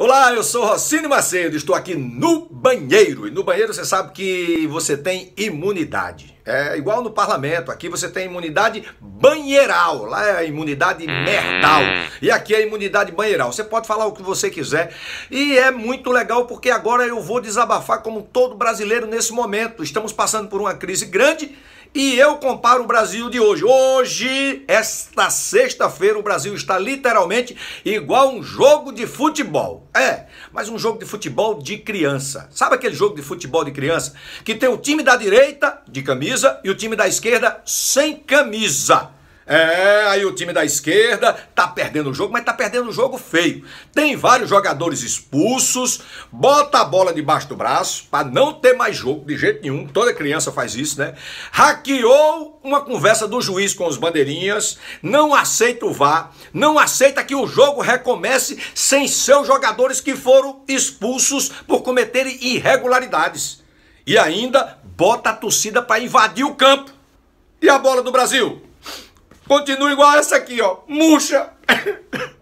Olá, eu sou Rocínio Macedo, estou aqui no banheiro. E no banheiro você sabe que você tem imunidade. É igual no parlamento, aqui você tem imunidade banheiral, lá é a imunidade merdal. E aqui é a imunidade banheiral. Você pode falar o que você quiser. E é muito legal porque agora eu vou desabafar como todo brasileiro nesse momento. Estamos passando por uma crise grande e eu comparo o Brasil de hoje. Hoje, esta sexta-feira, o Brasil está literalmente igual um jogo de futebol. É, mas um jogo de futebol de criança. Sabe aquele jogo de futebol de criança? Que tem o time da direita de camisa e o time da esquerda sem camisa. É, aí o time da esquerda tá perdendo o jogo, mas tá perdendo o jogo feio. Tem vários jogadores expulsos, bota a bola debaixo do braço para não ter mais jogo de jeito nenhum. Toda criança faz isso, né? Hackeou uma conversa do juiz com os bandeirinhas, não aceita o VAR, não aceita que o jogo recomece sem seus jogadores que foram expulsos por cometerem irregularidades. E ainda bota a torcida para invadir o campo. E a bola do Brasil? Continua igual essa aqui, ó. Murcha.